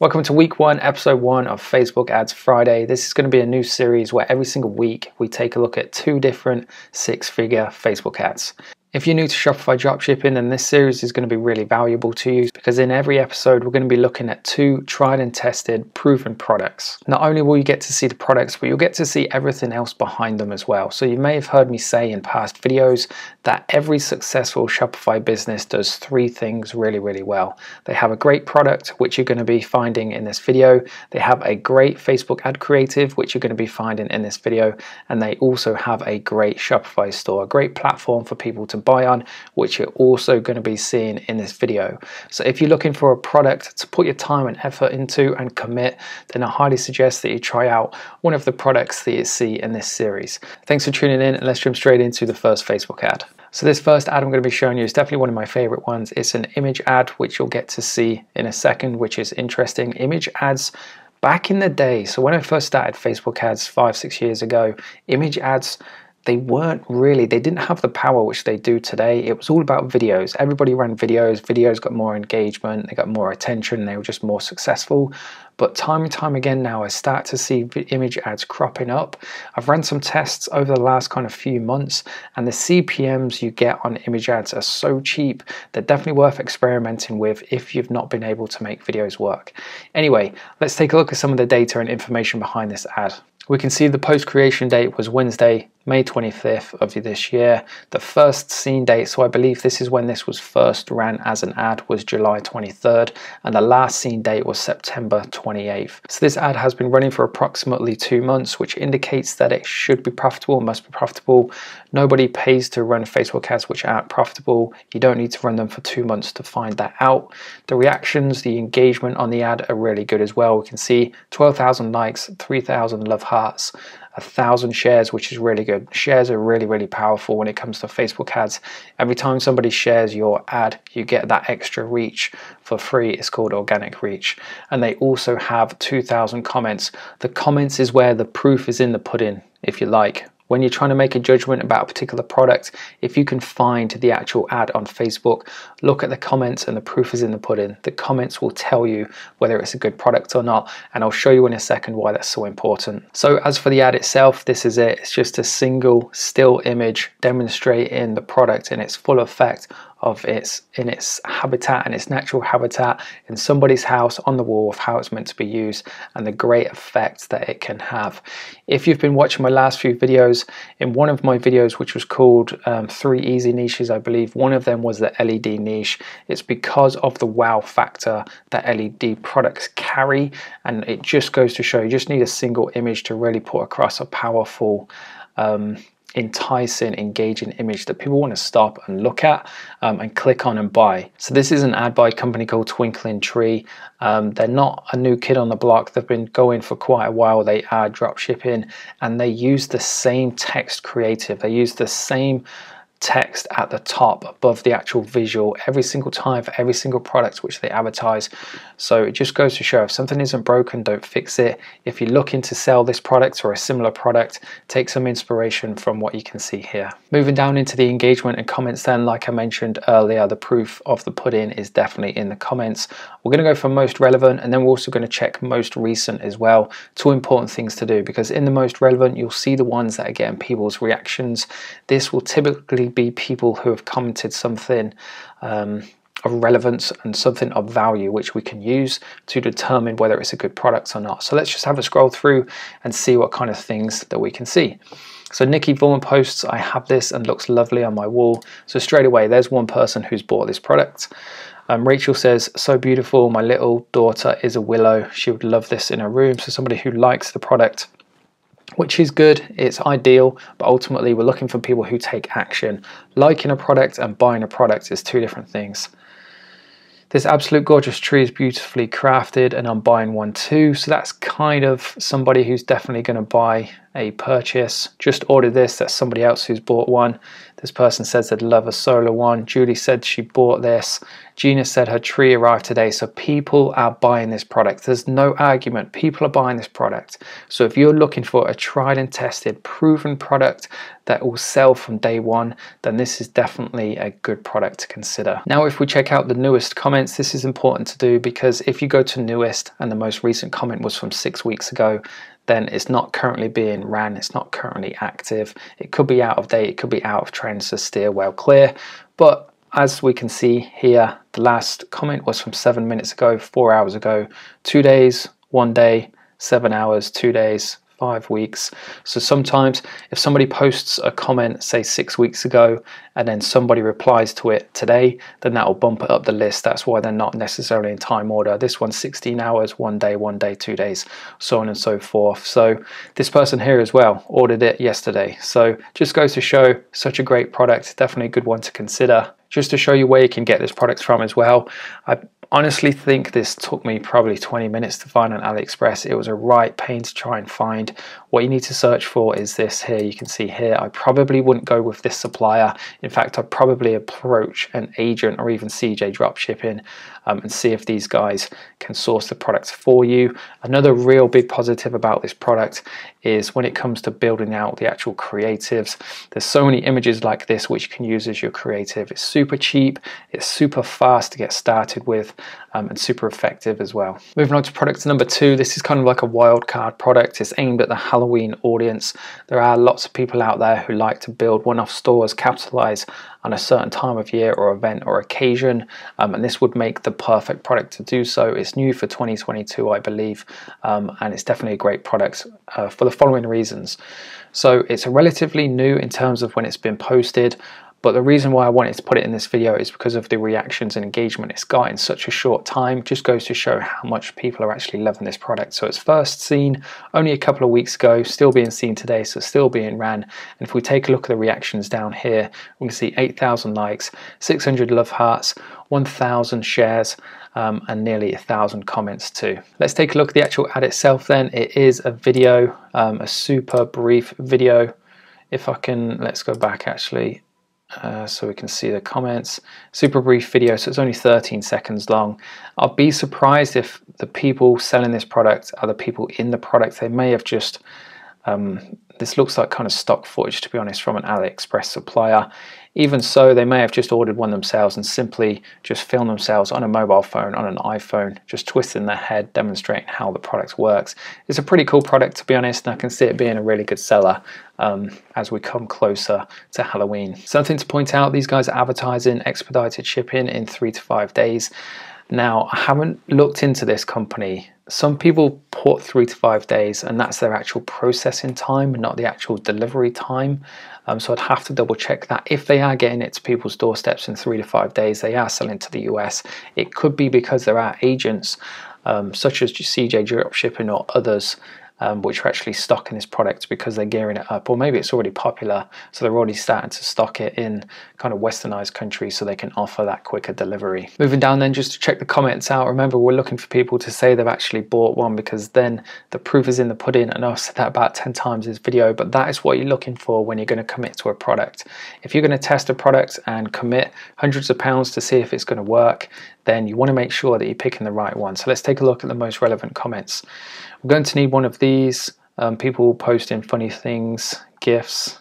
Welcome to week one, episode one of Facebook Ads Friday. This is going to be a new series where every single week we take a look at two different six figure Facebook ads. If you're new to Shopify dropshipping, then this series is going to be really valuable to you because in every episode, we're going to be looking at two tried and tested, proven products. Not only will you get to see the products, but you'll get to see everything else behind them as well. So you may have heard me say in past videos that every successful Shopify business does three things really, really well. They have a great product, which you're going to be finding in this video. They have a great Facebook ad creative, which you're going to be finding in this video. And they also have a great Shopify store, a great platform for people to buy on, which you're also going to be seeing in this video. So if you're looking for a product to put your time and effort into and commit, then I highly suggest that you try out one of the products that you see in this series. Thanks for tuning in and let's jump straight into the first Facebook ad. So this first ad I'm going to be showing you is definitely one of my favorite ones. It's an image ad, which you'll get to see in a second, which is interesting. Image ads back in the day, so when I first started Facebook ads five, six years ago, image ads they weren't really, they didn't have the power which they do today. It was all about videos. Everybody ran videos, videos got more engagement, they got more attention, they were just more successful. But time and time again now, I start to see image ads cropping up. I've run some tests over the last kind of few months, and the CPMs you get on image ads are so cheap, they're definitely worth experimenting with if you've not been able to make videos work. Anyway, let's take a look at some of the data and information behind this ad. We can see the post creation date was Wednesday, May 25th of this year. The first seen date, so I believe this is when this was first ran as an ad, was July 23rd, and the last seen date was September 28th. So this ad has been running for approximately two months, which indicates that it should be profitable, must be profitable. Nobody pays to run Facebook ads which aren't profitable. You don't need to run them for two months to find that out. The reactions, the engagement on the ad are really good as well. We can see 12,000 likes, 3,000 love hearts, a thousand shares, which is really good. Shares are really, really powerful when it comes to Facebook ads. Every time somebody shares your ad, you get that extra reach for free. It's called organic reach. And they also have 2,000 comments. The comments is where the proof is in the pudding, if you like when you're trying to make a judgment about a particular product, if you can find the actual ad on Facebook, look at the comments and the proof is in the pudding. The comments will tell you whether it's a good product or not, and I'll show you in a second why that's so important. So as for the ad itself, this is it. It's just a single still image demonstrating the product in its full effect of its in its habitat and its natural habitat in somebody's house on the wall of how it's meant to be used and the great effect that it can have. If you've been watching my last few videos, in one of my videos which was called um, three easy niches I believe one of them was the LED niche. It's because of the wow factor that LED products carry and it just goes to show you just need a single image to really put across a powerful um, enticing, engaging image that people want to stop and look at um, and click on and buy. So this is an ad by a company called Twinkling Tree. Um, they're not a new kid on the block. They've been going for quite a while. They are drop shipping and they use the same text creative. They use the same text at the top above the actual visual every single time for every single product which they advertise. So it just goes to show if something isn't broken, don't fix it. If you're looking to sell this product or a similar product, take some inspiration from what you can see here. Moving down into the engagement and comments then, like I mentioned earlier, the proof of the pudding is definitely in the comments. We're going to go for most relevant and then we're also going to check most recent as well. Two important things to do because in the most relevant, you'll see the ones that are getting people's reactions. This will typically be people who have commented something um, of relevance and something of value which we can use to determine whether it's a good product or not. So let's just have a scroll through and see what kind of things that we can see. So Nikki Vaughan posts, I have this and looks lovely on my wall. So straight away, there's one person who's bought this product. Um, Rachel says, so beautiful, my little daughter is a willow. She would love this in her room. So somebody who likes the product which is good, it's ideal, but ultimately we're looking for people who take action. Liking a product and buying a product is two different things. This absolute gorgeous tree is beautifully crafted and I'm buying one too, so that's kind of somebody who's definitely going to buy a purchase. Just ordered this. That's somebody else who's bought one. This person says they'd love a solar one. Julie said she bought this. Gina said her tree arrived today. So people are buying this product. There's no argument. People are buying this product. So if you're looking for a tried and tested, proven product that will sell from day one, then this is definitely a good product to consider. Now, if we check out the newest comments, this is important to do because if you go to newest and the most recent comment was from six weeks ago, then it's not currently being ran, it's not currently active. It could be out of date, it could be out of trend, so steer well clear. But as we can see here, the last comment was from seven minutes ago, four hours ago, two days, one day, seven hours, two days, five weeks. So sometimes if somebody posts a comment, say six weeks ago, and then somebody replies to it today, then that will bump it up the list. That's why they're not necessarily in time order. This one's 16 hours, one day, one day, two days, so on and so forth. So this person here as well ordered it yesterday. So just goes to show such a great product, definitely a good one to consider just to show you where you can get this product from as well. I honestly think this took me probably 20 minutes to find on AliExpress. It was a right pain to try and find. What you need to search for is this here. You can see here, I probably wouldn't go with this supplier. In fact, I'd probably approach an agent or even CJ Dropshipping um, and see if these guys can source the products for you. Another real big positive about this product is when it comes to building out the actual creatives. There's so many images like this which you can use as your creative. It's super cheap, it's super fast to get started with um, and super effective as well. Moving on to product number two, this is kind of like a wild card product. It's aimed at the Halloween audience. There are lots of people out there who like to build one-off stores, capitalize on a certain time of year or event or occasion um, and this would make the perfect product to do so. It's new for 2022 I believe um, and it's definitely a great product uh, for the following reasons. So it's relatively new in terms of when it's been posted but the reason why I wanted to put it in this video is because of the reactions and engagement it's got in such a short time. Just goes to show how much people are actually loving this product. So it's first seen only a couple of weeks ago, still being seen today, so still being ran. And if we take a look at the reactions down here, we can see 8,000 likes, 600 love hearts, 1,000 shares, um, and nearly a thousand comments too. Let's take a look at the actual ad itself then. It is a video, um, a super brief video. If I can, let's go back actually uh, so we can see the comments. Super brief video, so it's only 13 seconds long. I'll be surprised if the people selling this product are the people in the product. They may have just um, this looks like kind of stock footage, to be honest, from an AliExpress supplier. Even so, they may have just ordered one themselves and simply just filmed themselves on a mobile phone, on an iPhone, just twisting their head, demonstrating how the product works. It's a pretty cool product, to be honest, and I can see it being a really good seller um, as we come closer to Halloween. Something to point out, these guys are advertising expedited shipping in three to five days. Now, I haven't looked into this company. Some people put three to five days, and that's their actual processing time, not the actual delivery time. Um, so I'd have to double check that. If they are getting it to people's doorsteps in three to five days, they are selling to the US. It could be because there are agents um, such as CJ Dropshipping or others um, which are actually stocking this product because they're gearing it up, or maybe it's already popular, so they're already starting to stock it in kind of westernized countries so they can offer that quicker delivery. Moving down then just to check the comments out, remember we're looking for people to say they've actually bought one because then the proof is in the pudding, and I've said that about 10 times in this video, but that is what you're looking for when you're going to commit to a product. If you're going to test a product and commit hundreds of pounds to see if it's going to work, then you want to make sure that you're picking the right one. So let's take a look at the most relevant comments. We're going to need one of these. Um, people posting funny things, gifts.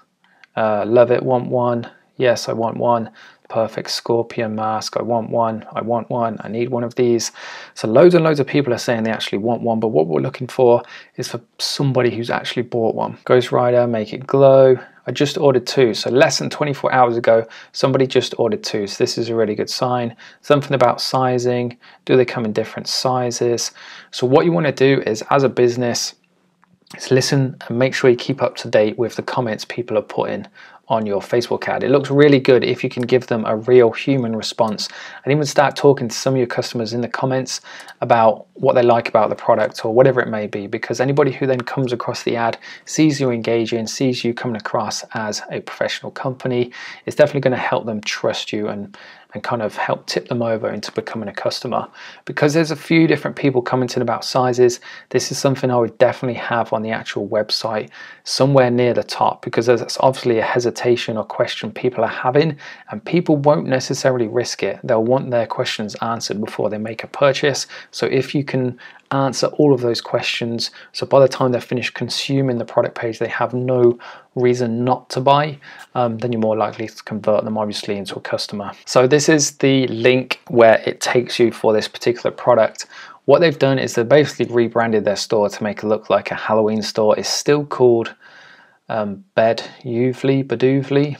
Uh, love it, want one. Yes, I want one. Perfect scorpion mask. I want one. I want one. I need one of these. So loads and loads of people are saying they actually want one, but what we're looking for is for somebody who's actually bought one. Ghost Rider, make it glow. I just ordered two. So less than 24 hours ago, somebody just ordered two. So this is a really good sign. Something about sizing. Do they come in different sizes? So what you want to do is as a business, is listen and make sure you keep up to date with the comments people are putting on your Facebook ad. It looks really good if you can give them a real human response and even start talking to some of your customers in the comments about what they like about the product or whatever it may be because anybody who then comes across the ad sees you engaging, sees you coming across as a professional company, it's definitely going to help them trust you and and kind of help tip them over into becoming a customer. Because there's a few different people commenting about sizes, this is something I would definitely have on the actual website somewhere near the top because that's obviously a hesitation or question people are having and people won't necessarily risk it. They'll want their questions answered before they make a purchase. So if you can answer all of those questions. So by the time they're finished consuming the product page, they have no reason not to buy, um, then you're more likely to convert them obviously into a customer. So this is the link where it takes you for this particular product. What they've done is they've basically rebranded their store to make it look like a Halloween store. It's still called um, Bed Uvely, Beduvely.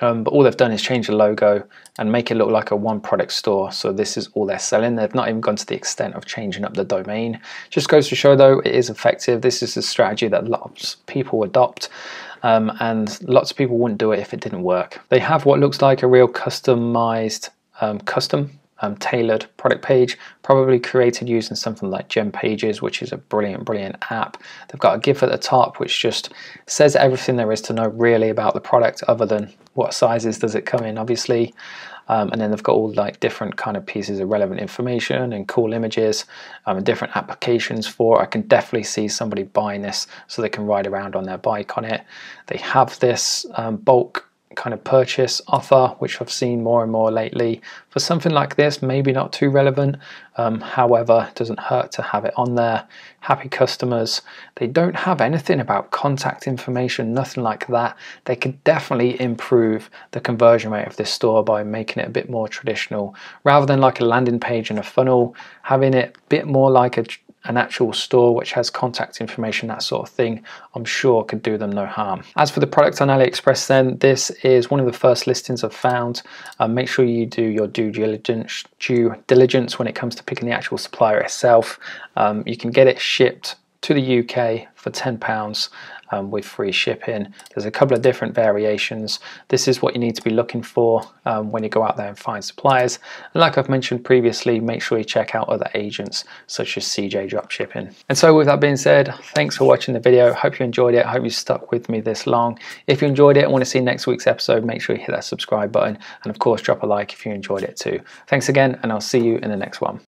Um, but all they've done is change the logo and make it look like a one product store. So this is all they're selling. They've not even gone to the extent of changing up the domain. Just goes to show though, it is effective. This is a strategy that lots of people adopt. Um, and lots of people wouldn't do it if it didn't work. They have what looks like a real customized um, custom um, tailored product page, probably created using something like GemPages, which is a brilliant, brilliant app. They've got a GIF at the top, which just says everything there is to know really about the product, other than what sizes does it come in, obviously. Um, and then they've got all like different kind of pieces of relevant information and cool images um, and different applications for. I can definitely see somebody buying this so they can ride around on their bike on it. They have this um, bulk kind of purchase offer, which I've seen more and more lately. For something like this, maybe not too relevant. Um, however, doesn't hurt to have it on there. Happy customers. They don't have anything about contact information, nothing like that. They could definitely improve the conversion rate of this store by making it a bit more traditional. Rather than like a landing page and a funnel, having it a bit more like a an actual store which has contact information, that sort of thing, I'm sure could do them no harm. As for the product on AliExpress then, this is one of the first listings I've found. Uh, make sure you do your due diligence, due diligence when it comes to picking the actual supplier itself. Um, you can get it shipped to the UK for £10 um, with free shipping. There's a couple of different variations. This is what you need to be looking for um, when you go out there and find suppliers. And like I've mentioned previously, make sure you check out other agents such as CJ Dropshipping. And so with that being said, thanks for watching the video. Hope you enjoyed it. Hope you stuck with me this long. If you enjoyed it and want to see next week's episode, make sure you hit that subscribe button. And of course, drop a like if you enjoyed it too. Thanks again, and I'll see you in the next one.